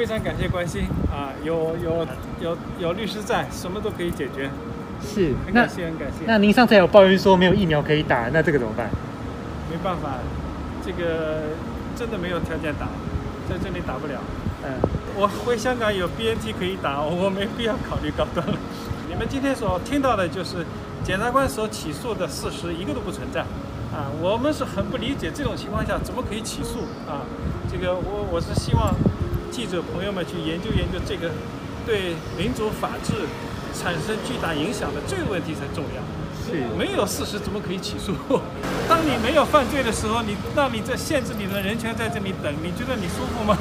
非常感谢关心啊，有有有有律师在，什么都可以解决，是，很感谢很感谢。那您上次有抱怨说没有疫苗可以打，那这个怎么办？没办法，这个真的没有条件打，在这里打不了。嗯，我回香港有 BNT 可以打，我没必要考虑高端了。你们今天所听到的就是检察官所起诉的事实一个都不存在啊！我们是很不理解这种情况下怎么可以起诉啊！这个我我是希望记者朋友们去研究研究这个对民主法治产生巨大影响的这个问题才重要。是，没有事实怎么可以起诉？当你没有犯罪的时候，你让你在限制你的人权在这里等，你觉得你舒服吗？